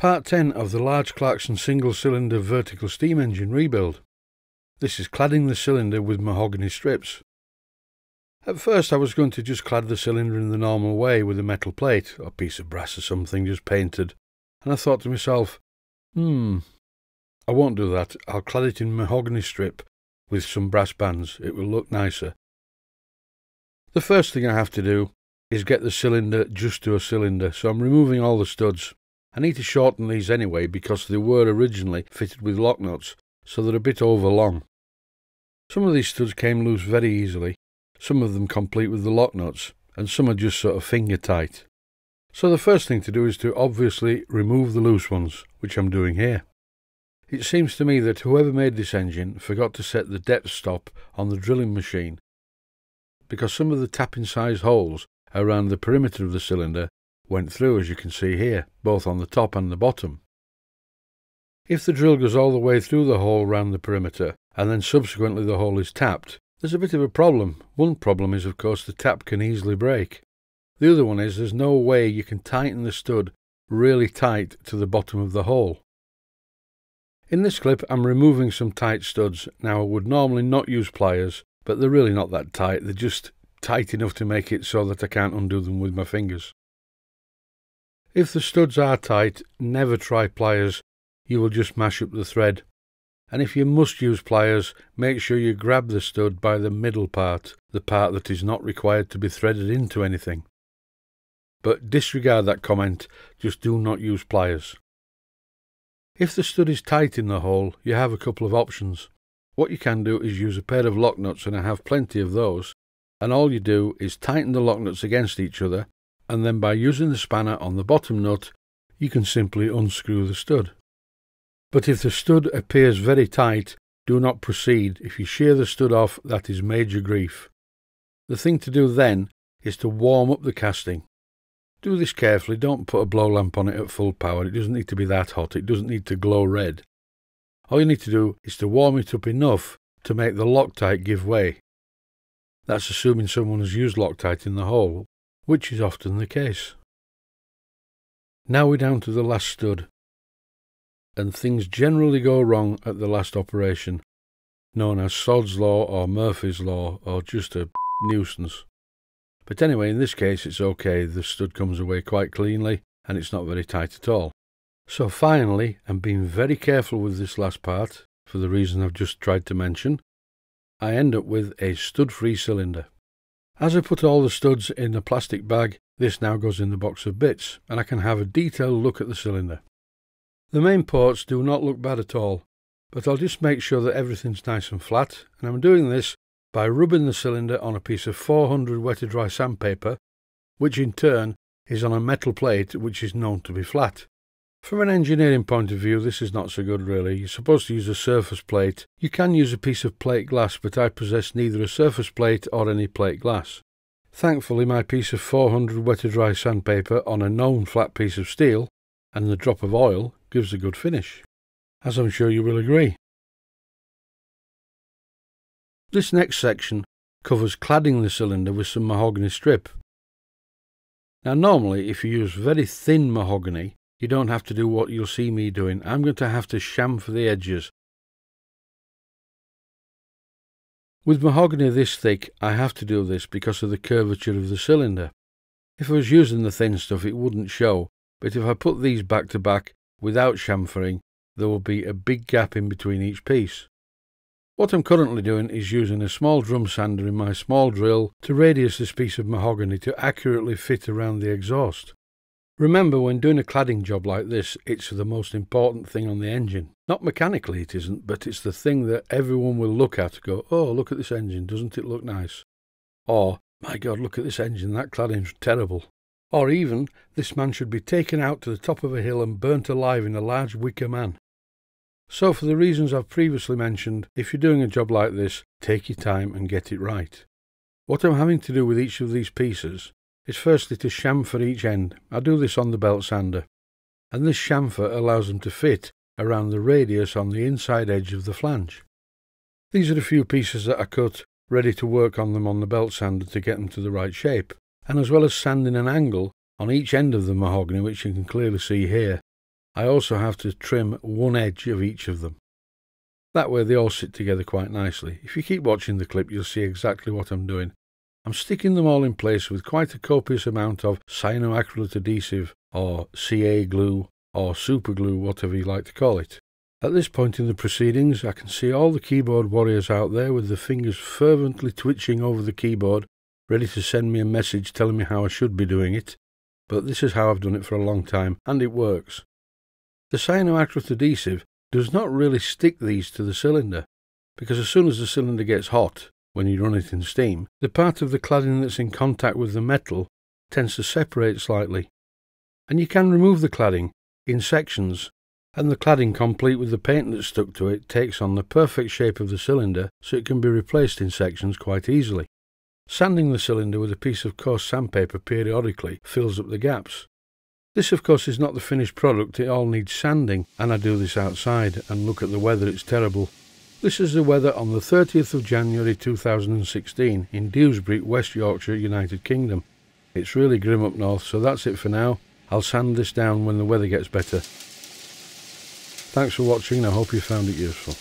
Part 10 of the large Clarkson single cylinder vertical steam engine rebuild. This is cladding the cylinder with mahogany strips. At first I was going to just clad the cylinder in the normal way with a metal plate or piece of brass or something just painted, and I thought to myself, hmm, I won't do that. I'll clad it in mahogany strip with some brass bands. It will look nicer. The first thing I have to do is get the cylinder just to a cylinder, so I'm removing all the studs. I need to shorten these anyway because they were originally fitted with lock nuts, so they're a bit over long. Some of these studs came loose very easily, some of them complete with the lock nuts, and some are just sort of finger tight. So the first thing to do is to obviously remove the loose ones, which I'm doing here. It seems to me that whoever made this engine forgot to set the depth stop on the drilling machine, because some of the tapping size holes around the perimeter of the cylinder went through, as you can see here, both on the top and the bottom. If the drill goes all the way through the hole round the perimeter, and then subsequently the hole is tapped, there's a bit of a problem. One problem is, of course, the tap can easily break. The other one is there's no way you can tighten the stud really tight to the bottom of the hole. In this clip I'm removing some tight studs. Now I would normally not use pliers, but they're really not that tight, they're just tight enough to make it so that I can't undo them with my fingers. If the studs are tight, never try pliers, you will just mash up the thread. And if you must use pliers, make sure you grab the stud by the middle part, the part that is not required to be threaded into anything. But disregard that comment, just do not use pliers. If the stud is tight in the hole, you have a couple of options. What you can do is use a pair of lock nuts, and I have plenty of those, and all you do is tighten the lock nuts against each other and then by using the spanner on the bottom nut you can simply unscrew the stud. But if the stud appears very tight, do not proceed. If you shear the stud off, that is major grief. The thing to do then is to warm up the casting. Do this carefully, don't put a blow lamp on it at full power, it doesn't need to be that hot, it doesn't need to glow red. All you need to do is to warm it up enough to make the Loctite give way. That's assuming someone has used Loctite in the hole, which is often the case. Now we're down to the last stud, and things generally go wrong at the last operation, known as Sod's Law or Murphy's Law or just a nuisance. But anyway, in this case it's okay, the stud comes away quite cleanly and it's not very tight at all. So finally, and being very careful with this last part, for the reason I've just tried to mention, I end up with a stud-free cylinder. As I put all the studs in the plastic bag, this now goes in the box of bits, and I can have a detailed look at the cylinder. The main ports do not look bad at all, but I'll just make sure that everything's nice and flat, and I'm doing this by rubbing the cylinder on a piece of 400 wet dry sandpaper, which in turn is on a metal plate which is known to be flat. From an engineering point of view, this is not so good really. You're supposed to use a surface plate. You can use a piece of plate glass, but I possess neither a surface plate or any plate glass. Thankfully, my piece of 400 wet dry sandpaper on a known flat piece of steel and the drop of oil gives a good finish, as I'm sure you will agree. This next section covers cladding the cylinder with some mahogany strip. Now normally if you use very thin mahogany you don't have to do what you'll see me doing. I'm going to have to chamfer the edges. With mahogany this thick, I have to do this because of the curvature of the cylinder. If I was using the thin stuff, it wouldn't show, but if I put these back to back without chamfering, there will be a big gap in between each piece. What I'm currently doing is using a small drum sander in my small drill to radius this piece of mahogany to accurately fit around the exhaust. Remember, when doing a cladding job like this, it's the most important thing on the engine. Not mechanically, it isn't, but it's the thing that everyone will look at and go, oh, look at this engine, doesn't it look nice? Or, my God, look at this engine, that cladding's terrible. Or even, this man should be taken out to the top of a hill and burnt alive in a large wicker man. So, for the reasons I've previously mentioned, if you're doing a job like this, take your time and get it right. What I'm having to do with each of these pieces is firstly to chamfer each end. I do this on the belt sander, and this chamfer allows them to fit around the radius on the inside edge of the flange. These are the few pieces that I cut ready to work on them on the belt sander to get them to the right shape, and as well as sanding an angle on each end of the mahogany, which you can clearly see here, I also have to trim one edge of each of them. That way they all sit together quite nicely. If you keep watching the clip, you'll see exactly what I'm doing. I'm sticking them all in place with quite a copious amount of cyanoacrylate adhesive, or CA glue, or super glue, whatever you like to call it. At this point in the proceedings, I can see all the keyboard warriors out there with their fingers fervently twitching over the keyboard, ready to send me a message telling me how I should be doing it. But this is how I've done it for a long time, and it works. The cyanoacrylate adhesive does not really stick these to the cylinder, because as soon as the cylinder gets hot, when you run it in steam, the part of the cladding that's in contact with the metal tends to separate slightly. And you can remove the cladding in sections and the cladding complete with the paint that's stuck to it takes on the perfect shape of the cylinder so it can be replaced in sections quite easily. Sanding the cylinder with a piece of coarse sandpaper periodically fills up the gaps. This of course is not the finished product, it all needs sanding and I do this outside and look at the weather, it's terrible. This is the weather on the 30th of January 2016 in Dewsbury, West Yorkshire, United Kingdom. It's really grim up north so that's it for now. I'll sand this down when the weather gets better. Thanks for watching and I hope you found it useful.